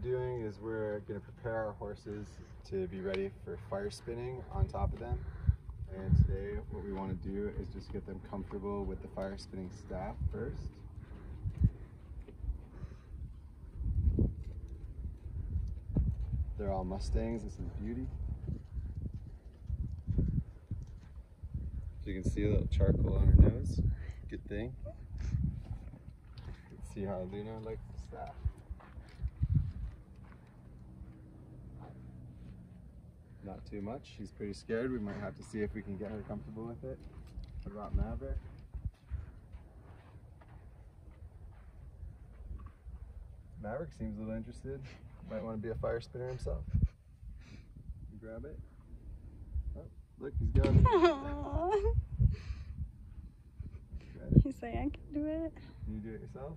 doing is we're going to prepare our horses to be ready for fire spinning on top of them. And today what we want to do is just get them comfortable with the fire spinning staff first. They're all Mustangs. This is Beauty. So you can see a little charcoal on her nose. Good thing. Let's see how Luna likes the staff. Not too much. She's pretty scared. We might have to see if we can get her comfortable with it. What about Maverick? Maverick seems a little interested. Might want to be a fire spinner himself. You grab it. Oh, look, he's got it. He's like, I can do it. Can you do it yourself?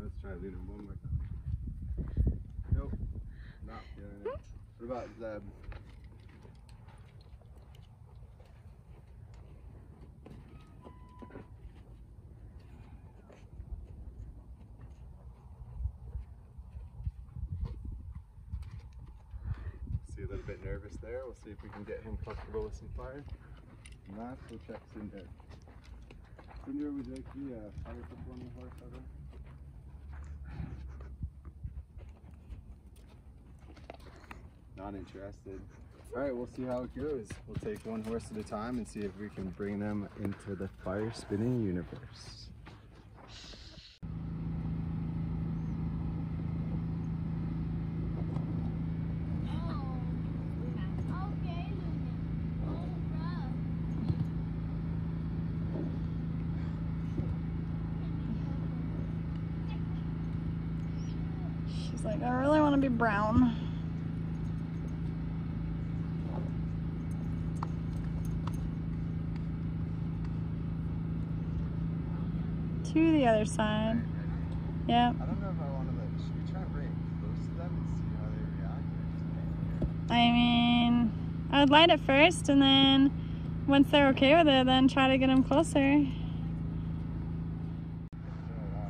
Let's try Luna one more time. Nope, not doing it. Hmm? What about Zeb? See a little bit nervous there. We'll see if we can get him comfortable with some fire. And last, we'll check Cinder. Cinder, would you like to be a uh, fire performing horse ever? Not interested. All right, we'll see how it goes. We'll take one horse at a time and see if we can bring them into the fire spinning universe. She's like, I really want to be brown. To the other side. Yep. I don't know if I want to like, should we try and bring close to them and see how they react? I mean, I would light it first and then once they're okay with it, then try to get them closer.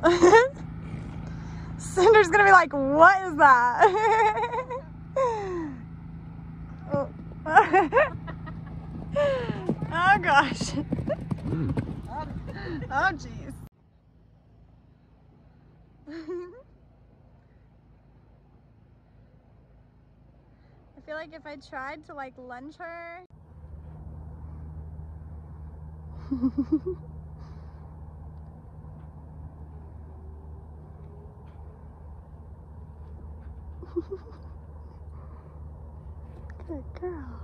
Cinder's gonna be like, what is that? oh gosh. oh jeez. I feel like if I tried to like lunge her. Good girl.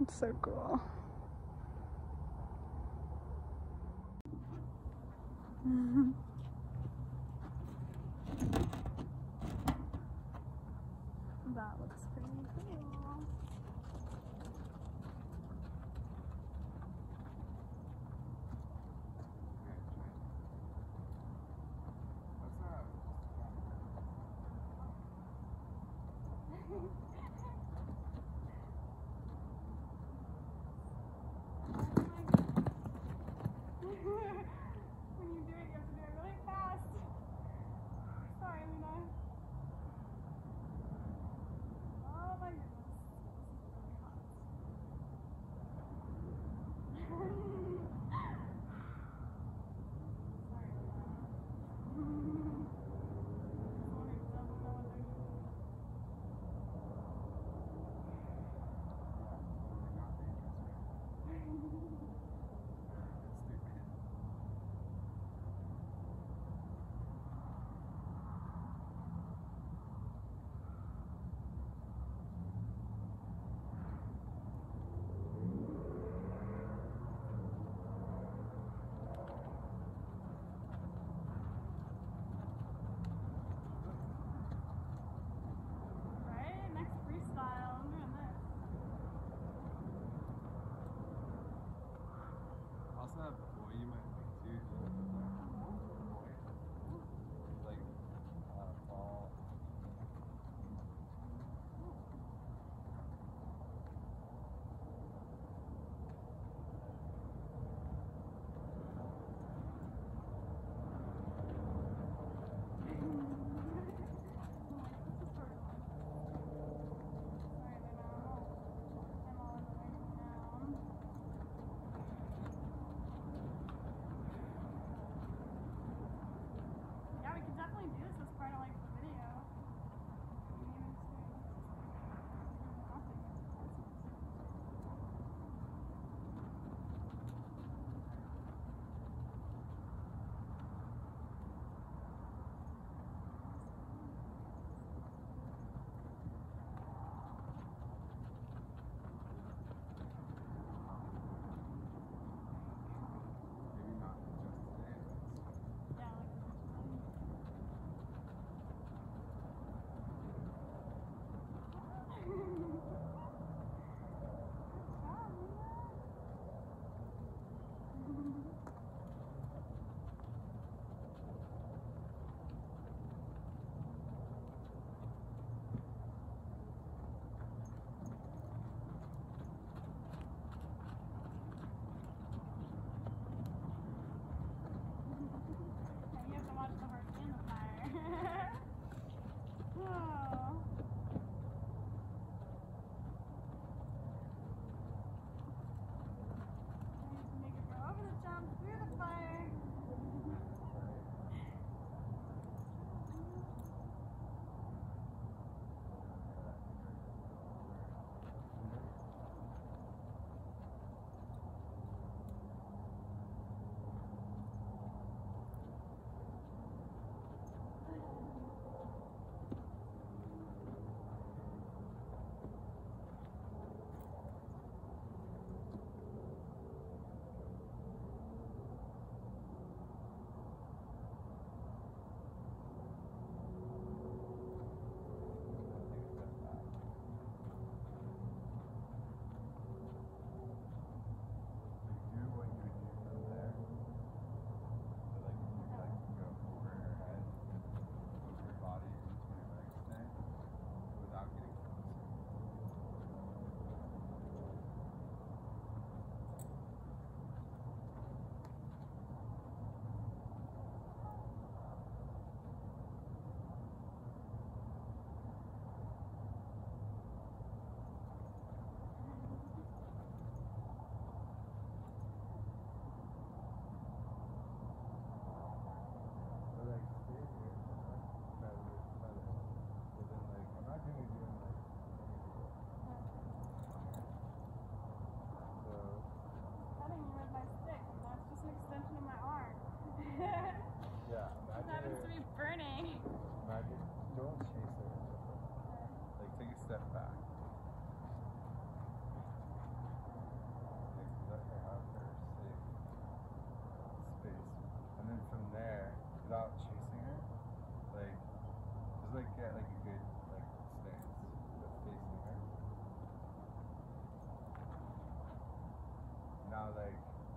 It's so cool. that looks pretty cool.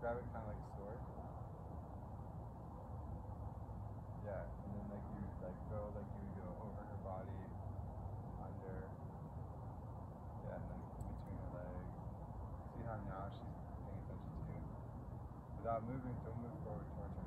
grab it kind of like sword. Yeah, and then like you like go like you go over her body, under. Yeah, and then between her legs. See how now she's paying attention to you. Without moving, don't move forward towards her.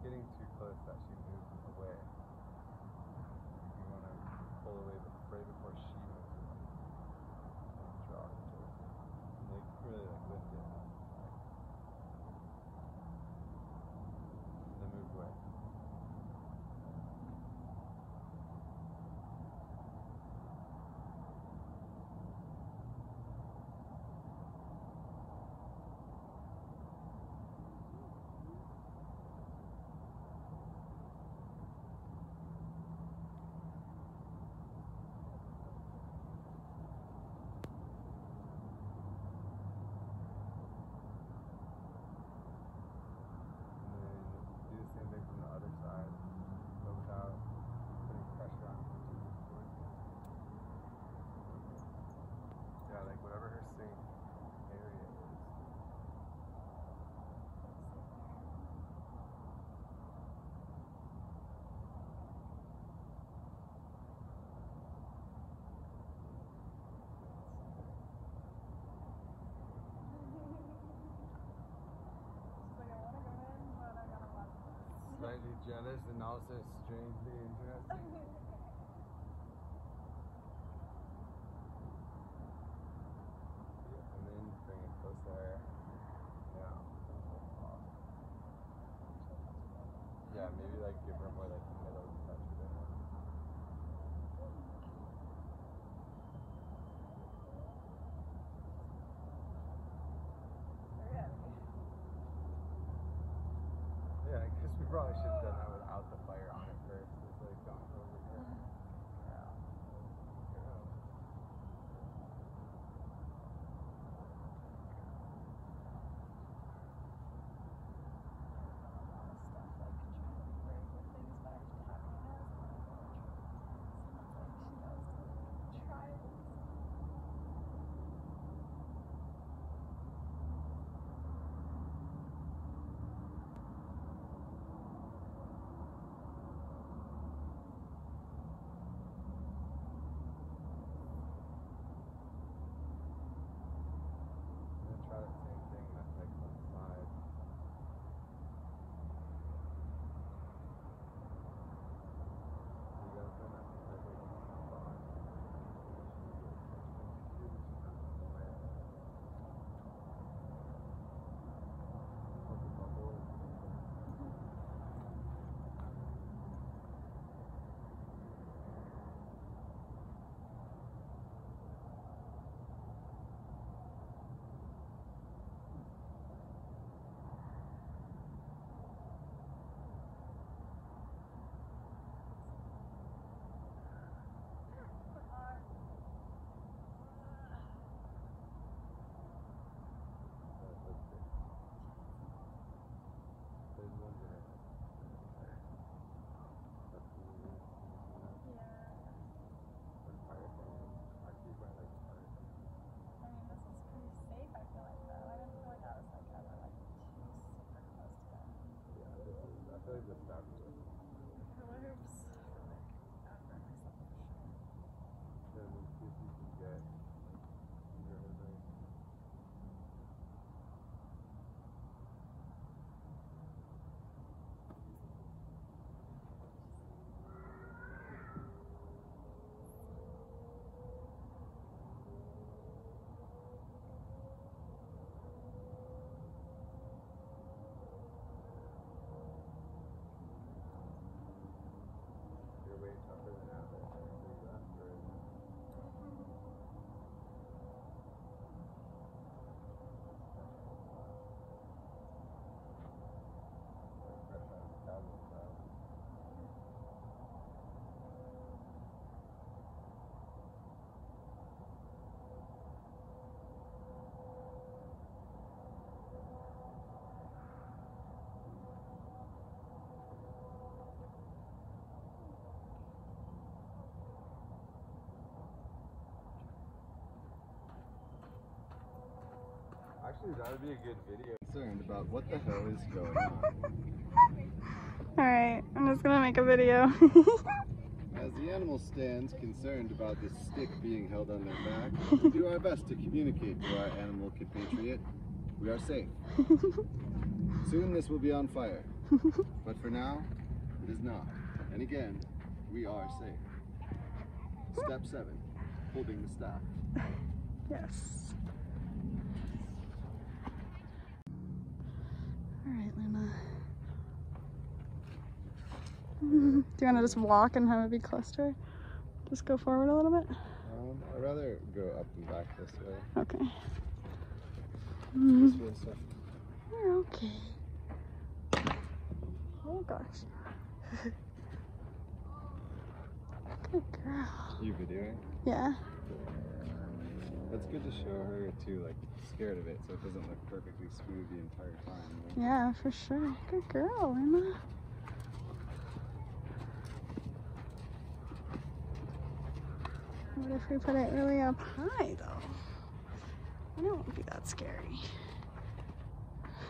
getting too close actually slightly jealous and also strangely interesting. and then bring it closer. Yeah. Yeah, maybe like give her more like the stuff. Actually, that would be a good video. Concerned about what the hell is going on. Alright, I'm just gonna make a video. As the animal stands concerned about this stick being held on their back, we do our best to communicate to our animal compatriot we are safe. Soon this will be on fire, but for now, it is not. And again, we are safe. Step seven, holding the staff. yes. Alright, Luna. Do you want to just walk and have it be cluster? Just go forward a little bit? Um, I'd rather go up and back this way. Okay. Way. You're okay. Oh gosh. Good girl. You videoing? Yeah. That's good to show her too, like scared of it, so it doesn't look perfectly smooth the entire time. Yeah, for sure. Good girl, Luna. What if we put it really up high though? I don't want to be that scary.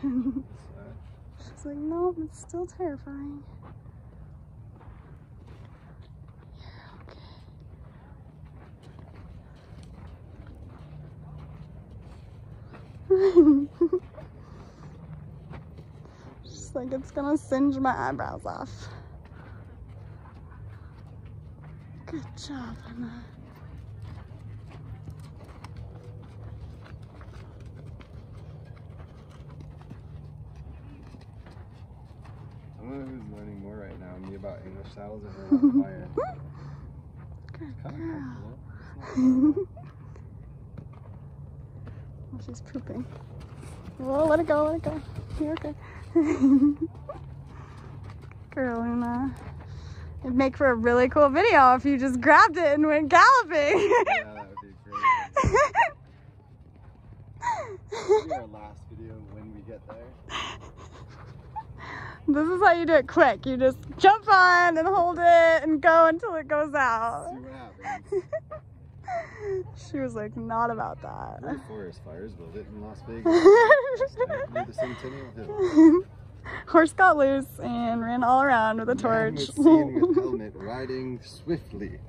She's like, no, it's still terrifying. She's like, it's gonna singe my eyebrows off. Good job, Emma. I don't know who's learning more right now, me about English saddles or her about fire. Good girl. comfortable. It's not bad. Oh, she's pooping. Whoa, let it go, let it go. You're okay. Girl, Luna. Uh, it'd make for a really cool video if you just grabbed it and went galloping. yeah, that would be great. Be our last video when we get there. this is how you do it quick. You just jump on and hold it and go until it goes out. See what happens. she was like, not about that. Forest fires built it in Las Vegas. The Centennial Hill. Horse got loose and ran all around with a Man torch. was seen with helmet riding swiftly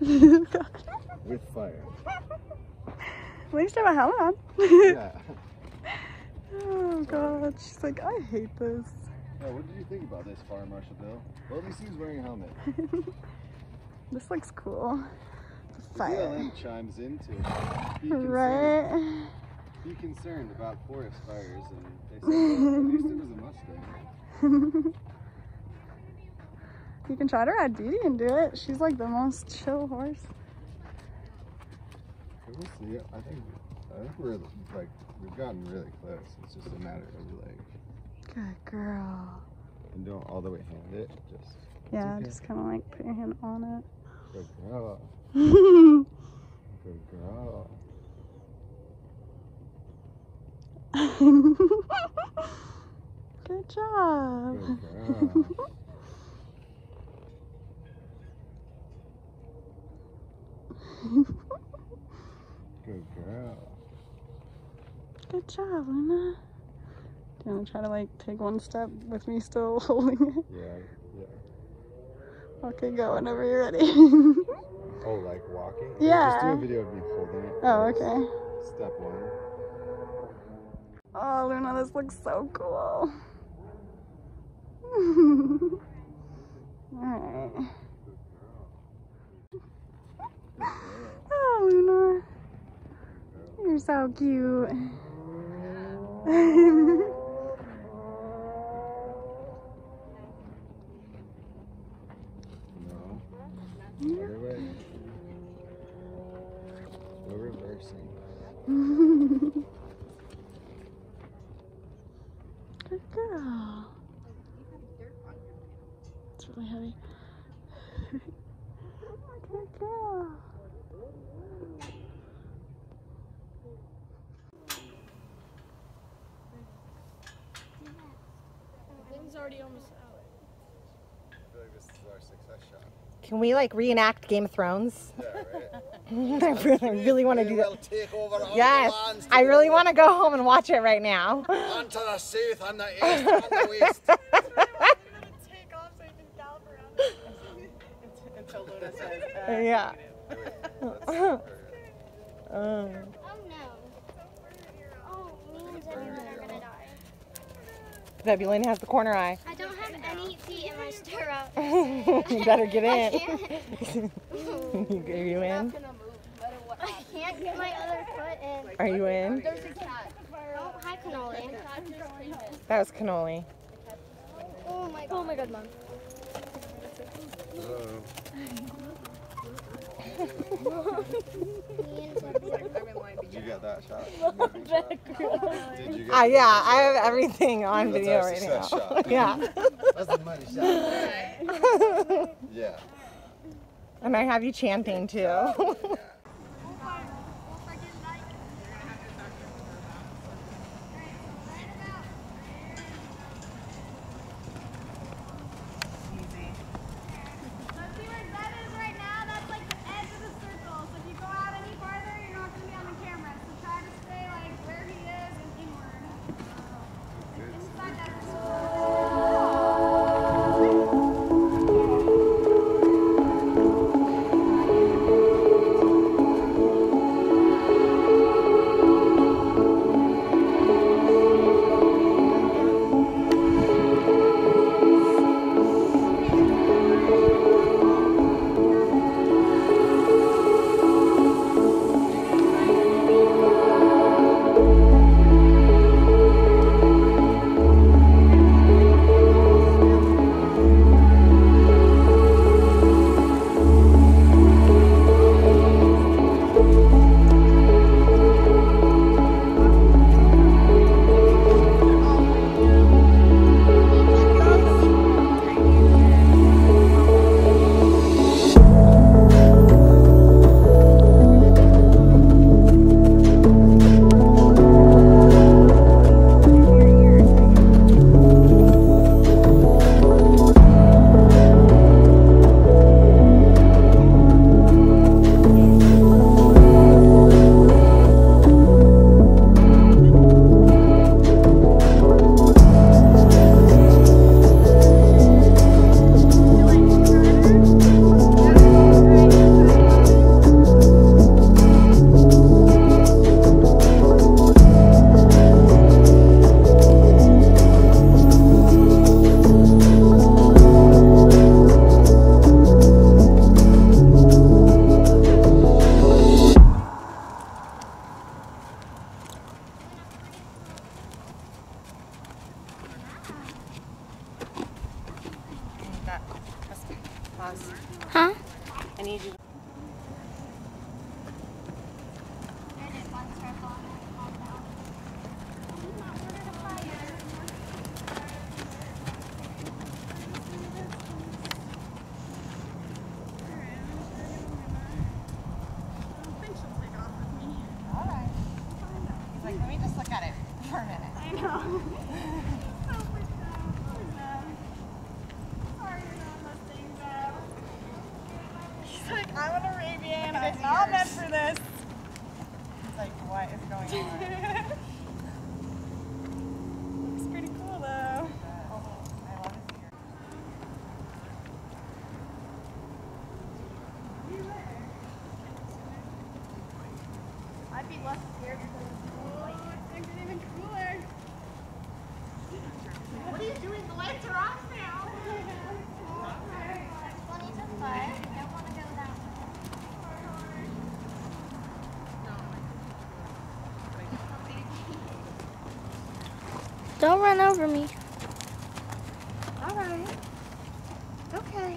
with fire. At least I have a helmet on. Yeah. oh god, she's like, I hate this. Yeah, what did you think about this, Fire Marshal Bill? Well, at least he was wearing a helmet. This looks cool. The fire. BLM chimes into be concerned, Right? be concerned about forest fires, and they said, well, at least it was a Mustang. you can try to ride Beauty and do it. She's like the most chill horse. We'll see. I think, I think we're like we've gotten really close. It's just a matter of like, Good girl. and don't all the way hand it. Just Yeah, okay. just kind of like put your hand on it. good girl, it. Good girl. Good job. Good girl. Good girl. Good job, Luna. Do you want to try to like take one step with me still holding it? Yeah, yeah. Okay, go whenever you're ready. Oh, like walking? Yeah. Just do a video of me holding it. oh, okay. Step one. Oh, Luna, this looks so cool. Alright. Oh, Luna. You're so cute. No. Way. We're reversing. Good girl. It's really heavy. Good girl. Already almost out. I feel like this is our success shot. Can we like reenact Game of Thrones? Yeah, right? I really, really want to do that. take over all Yes, the lands. I really want to go home and watch it right now. And to the south and the east and the west. Until Luna says, yeah. um, Oh no. Oh, me and Zebulon are gonna die. Zebulon has the corner eye. I don't have any feet in my stirrup. you better get I in. can't. you, are you in? I can't get my other foot in. Are you in? Oh, hi, cannoli. That was cannoli. Oh my god. Oh my god, mom. Me and Zebulon. Did you get that shot? Did you get Uh, yeah, I have everything on video right now. shot. yeah. That's the money shot. Yeah. And I have you chanting too. Don't run over me. All right. Okay.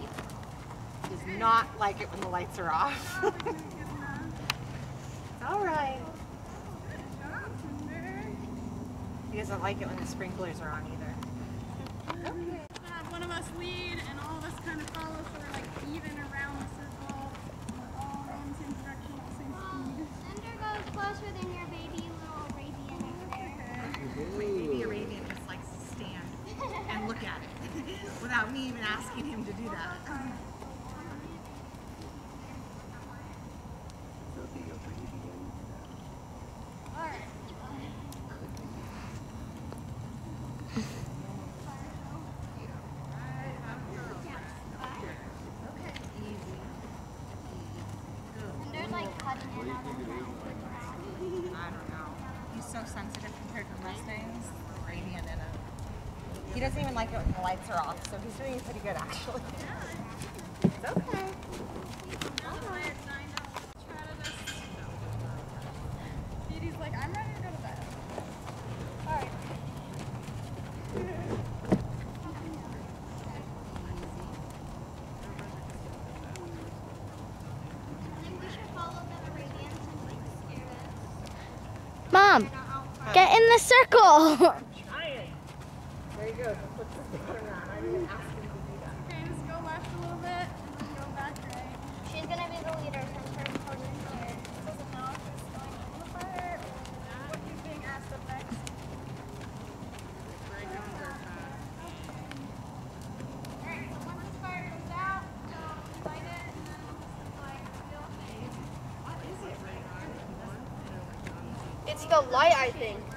Does not like it when the lights are off. All right. Oh, he doesn't like it when the sprinklers are on either. Have one of us lead and all of us kind of follow doesn't even like it when the lights are off, so he's doing pretty good actually. It's okay. Mom, get in the circle. It's the light, I think.